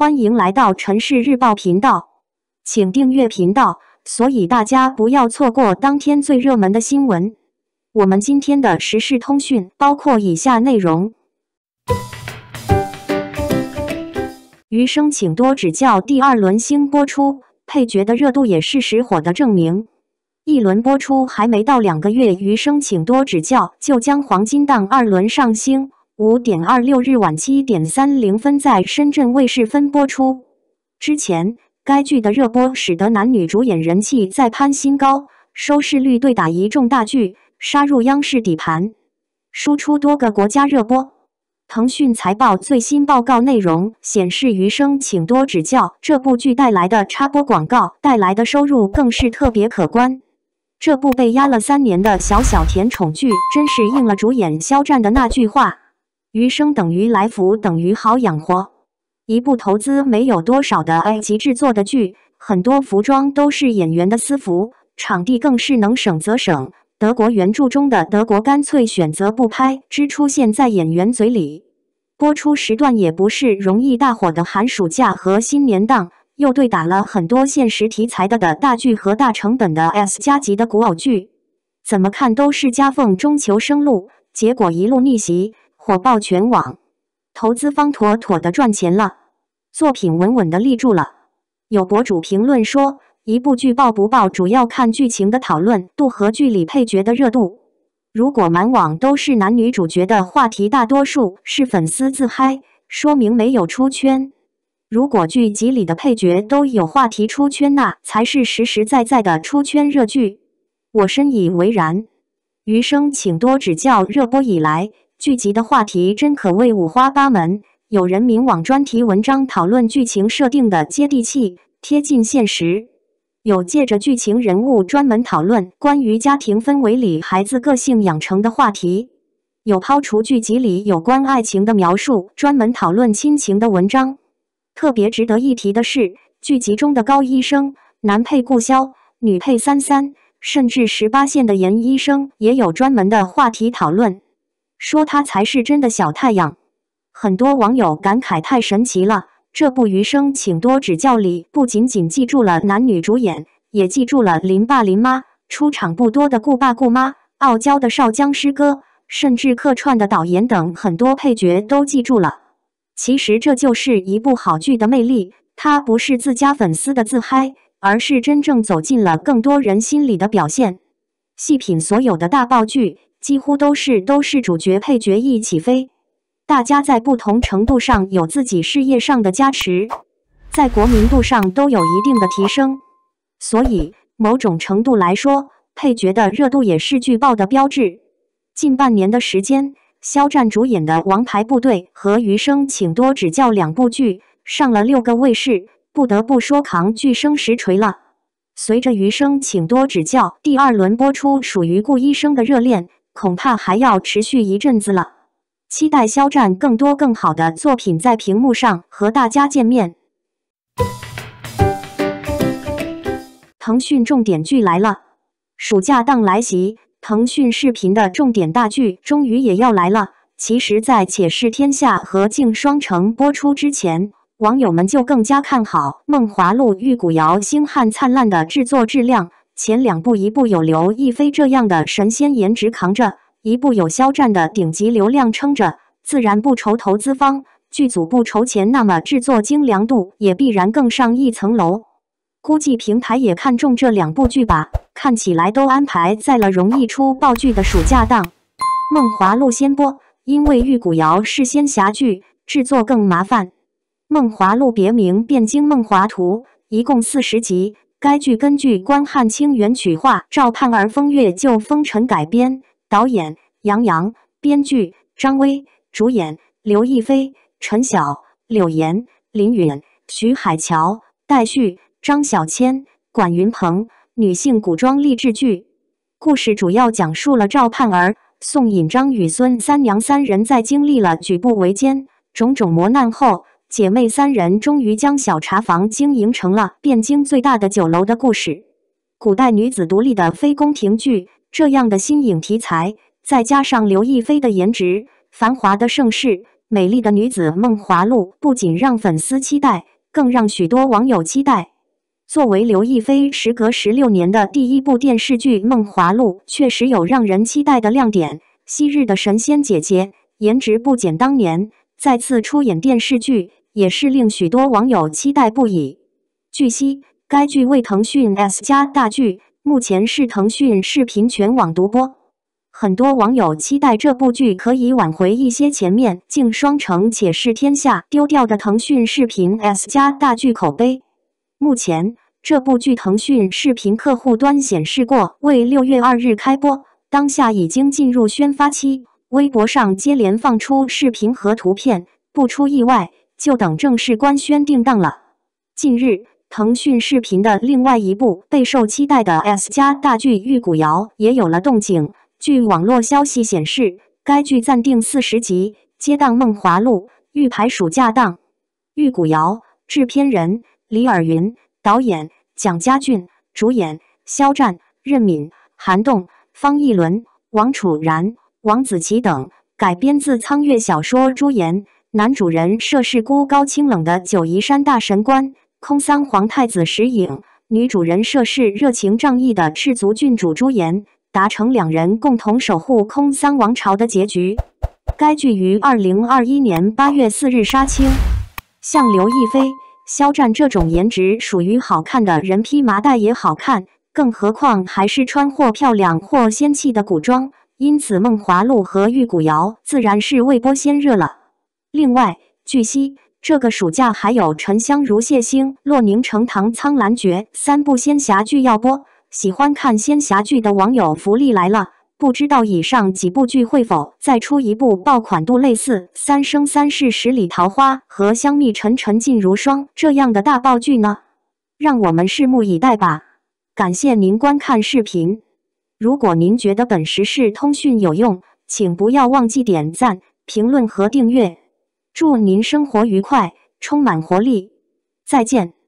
欢迎来到城市日报频道，请订阅频道，所以大家不要错过当天最热门的新闻。我们今天的时事通讯包括以下内容：余生请多指教第二轮星播出，配角的热度也是实火的证明。一轮播出还没到两个月，余生请多指教就将黄金档二轮上星。五点二六日晚七点三零分在深圳卫视分播出。之前，该剧的热播使得男女主演人气再攀新高，收视率对打一众大剧，杀入央视底盘，输出多个国家热播。腾讯财报最新报告内容显示，《余生，请多指教》这部剧带来的插播广告带来的收入更是特别可观。这部被压了三年的小小甜宠剧，真是应了主演肖战的那句话。余生等于来福，等于好养活。一部投资没有多少的 A 级制作的剧，很多服装都是演员的私服，场地更是能省则省。德国原著中的德国干脆选择不拍，只出现在演员嘴里。播出时段也不是容易大火的寒暑假和新年档，又对打了很多现实题材的的大剧和大成本的 S 加级的古偶剧，怎么看都是夹缝中求生路，结果一路逆袭。火爆全网，投资方妥妥的赚钱了，作品稳稳的立住了。有博主评论说，一部剧爆不爆，主要看剧情的讨论度和剧里配角的热度。如果满网都是男女主角的话题，大多数是粉丝自嗨，说明没有出圈。如果剧集里的配角都有话题出圈，那才是实实在在的出圈热剧。我深以为然。余生，请多指教。热播以来。剧集的话题真可谓五花八门，有人民网专题文章讨论剧情设定的接地气、贴近现实；有借着剧情人物专门讨论关于家庭氛围里孩子个性养成的话题；有抛除剧集里有关爱情的描述，专门讨论亲情的文章。特别值得一提的是，剧集中的高医生、男配顾潇、女配三三，甚至十八线的严医生，也有专门的话题讨论。说他才是真的小太阳，很多网友感慨太神奇了。这部《余生，请多指教》里不仅仅记住了男女主演，也记住了林爸林妈、出场不多的顾爸顾妈、傲娇的少僵尸哥，甚至客串的导演等很多配角都记住了。其实这就是一部好剧的魅力，它不是自家粉丝的自嗨，而是真正走进了更多人心里的表现。细品所有的大爆剧。几乎都是都是主角配角一起飞，大家在不同程度上有自己事业上的加持，在国民度上都有一定的提升，所以某种程度来说，配角的热度也是剧爆的标志。近半年的时间，肖战主演的《王牌部队》和《余生，请多指教》两部剧上了六个卫视，不得不说扛剧声实锤了。随着《余生，请多指教》第二轮播出，属于顾医生的热恋。恐怕还要持续一阵子了，期待肖战更多更好的作品在屏幕上和大家见面。腾讯重点剧来了，暑假档来袭，腾讯视频的重点大剧终于也要来了。其实，在《且试天下》和《镜双城》播出之前，网友们就更加看好《梦华录》《玉骨遥》《星汉灿烂》的制作质量。前两部，一部有刘亦菲这样的神仙颜值扛着，一部有肖战的顶级流量撑着，自然不愁投资方、剧组不愁钱，那么制作精良度也必然更上一层楼。估计平台也看中这两部剧吧，看起来都安排在了容易出爆剧的暑假档。《梦华录》先播，因为《玉骨遥》是仙侠剧，制作更麻烦。《梦华录》别名《汴京梦华图》，一共四十集。该剧根据关汉卿原曲画《赵盼儿风月救风尘》改编，导演杨洋，编剧张威，主演刘亦菲、陈晓、柳岩、林允、徐海乔、戴旭、张小千、管云鹏，女性古装励志剧。故事主要讲述了赵盼儿、宋引、张雨孙三娘三人在经历了举步维艰、种种磨难后。姐妹三人终于将小茶房经营成了汴京最大的酒楼的故事。古代女子独立的非宫廷剧这样的新颖题材，再加上刘亦菲的颜值、繁华的盛世，美丽的女子梦华录不仅让粉丝期待，更让许多网友期待。作为刘亦菲时隔十六年的第一部电视剧《梦华录》，确实有让人期待的亮点。昔日的神仙姐姐，颜值不减当年，再次出演电视剧，也是令许多网友期待不已。据悉，该剧为腾讯 S 加大剧，目前是腾讯视频全网独播。很多网友期待这部剧可以挽回一些前面竞双城且试天下丢掉的腾讯视频 S 加大剧口碑。目前，这部剧腾讯视频客户端显示过为六月二日开播，当下已经进入宣发期，微博上接连放出视频和图片，不出意外就等正式官宣定档了。近日，腾讯视频的另外一部备受期待的 S 加大剧《玉骨遥》也有了动静。据网络消息显示，该剧暂定四十集，接档《梦华录》，预排暑假档。《玉骨遥》制片人李尔云，导演蒋家俊，主演肖战、任敏、韩栋、方逸伦、王楚然、王子奇等，改编自苍月小说《朱颜》，男主人涉世孤高清冷的九嶷山大神官空桑皇太子石影，女主人涉世热情仗义的赤足郡主朱颜。达成两人共同守护空桑王朝的结局。该剧于二零二一年八月四日杀青。像刘亦菲、肖战这种颜值属于好看的人，披麻袋也好看，更何况还是穿或漂亮或仙气的古装。因此，《梦华录》和《玉骨遥》自然是未播先热了。另外，据悉，这个暑假还有《沉香如屑星》《洛宁成堂》《苍兰诀》三部仙侠剧要播。喜欢看仙侠剧的网友福利来了！不知道以上几部剧会否再出一部爆款度类似《三生三世十里桃花》和《香蜜沉沉烬如霜》这样的大爆剧呢？让我们拭目以待吧！感谢您观看视频。如果您觉得本时事通讯有用，请不要忘记点赞、评论和订阅。祝您生活愉快，充满活力！再见。